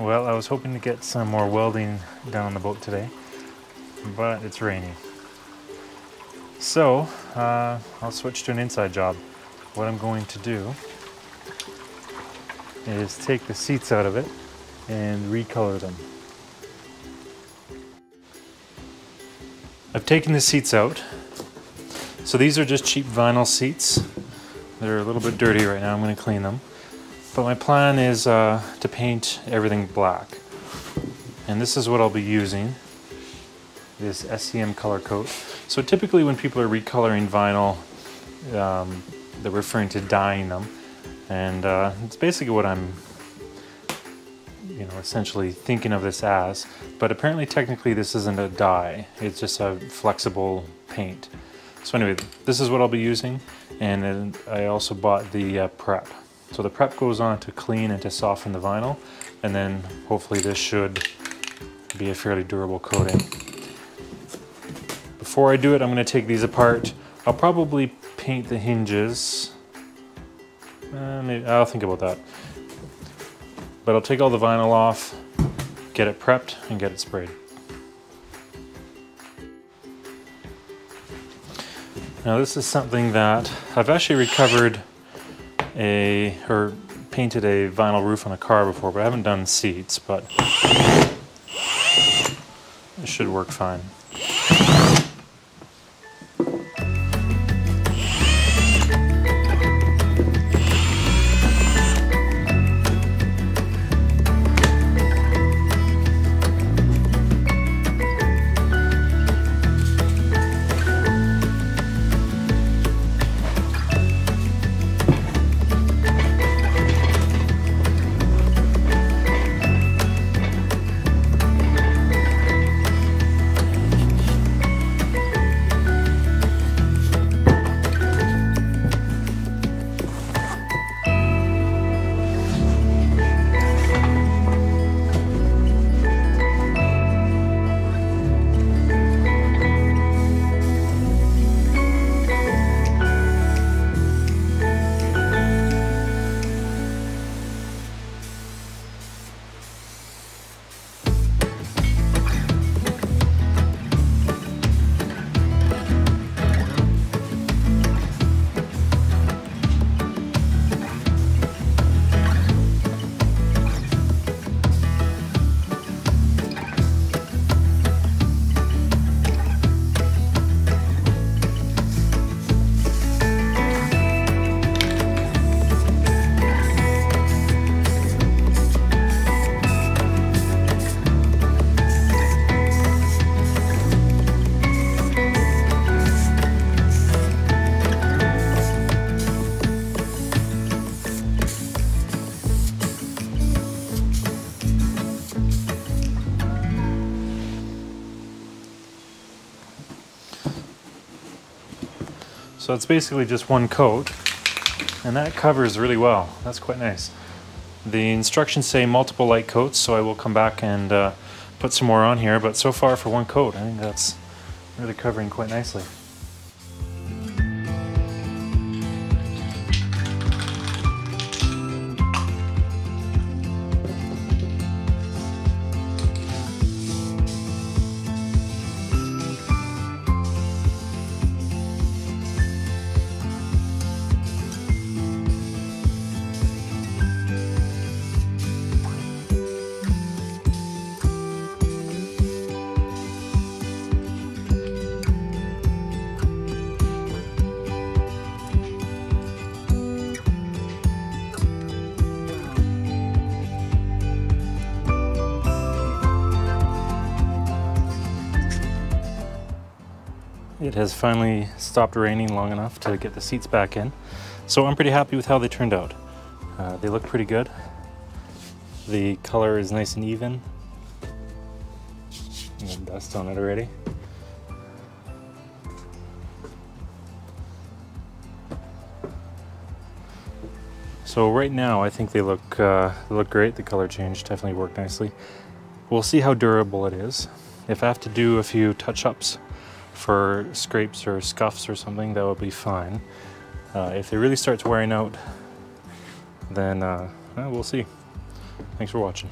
Well, I was hoping to get some more welding done on the boat today, but it's raining. So, uh, I'll switch to an inside job. What I'm going to do is take the seats out of it and recolor them. I've taken the seats out. So these are just cheap vinyl seats. They're a little bit dirty right now, I'm gonna clean them. But my plan is uh, to paint everything black. And this is what I'll be using, this SEM color coat. So typically when people are recoloring vinyl, um, they're referring to dyeing them. And uh, it's basically what I'm you know, essentially thinking of this as. But apparently technically this isn't a dye, it's just a flexible paint. So anyway, this is what I'll be using. And then I also bought the uh, prep. So the prep goes on to clean and to soften the vinyl. And then hopefully this should be a fairly durable coating. Before I do it, I'm gonna take these apart. I'll probably paint the hinges. Uh, maybe, I'll think about that. But I'll take all the vinyl off, get it prepped, and get it sprayed. Now this is something that I've actually recovered a, or painted a vinyl roof on a car before, but I haven't done seats, but it should work fine. So it's basically just one coat and that covers really well. That's quite nice. The instructions say multiple light coats, so I will come back and uh, put some more on here, but so far for one coat, I think that's really covering quite nicely. It has finally stopped raining long enough to get the seats back in. So I'm pretty happy with how they turned out. Uh, they look pretty good. The color is nice and even. Got dust on it already. So right now I think they look uh, they look great. The color change definitely worked nicely. We'll see how durable it is. If I have to do a few touch-ups for scrapes or scuffs or something, that would be fine. Uh, if it really starts wearing out, then uh, we'll see. Thanks for watching.